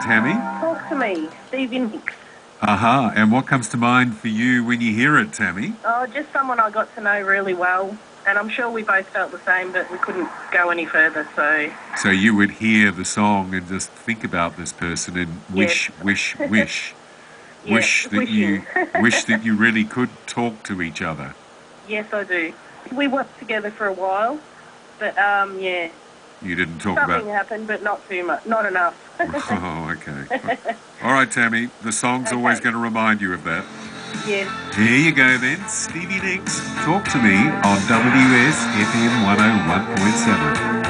Tammy? Talk to me, Stevie Nicks. Aha. And what comes to mind for you when you hear it, Tammy? Oh, just someone I got to know really well. And I'm sure we both felt the same, but we couldn't go any further, so So you would hear the song and just think about this person and wish, wish, wish, Yeah, wish that you wish that you really could talk to each other. yes, I do. We worked together for a while, but um, yeah, You didn't talk something about. happened, but not too much, not enough. Oh, okay. All right, Tammy. The song's always going to remind you of that. yes. Here you go then, Stevie Nicks. Talk to me on WS FM 101.7.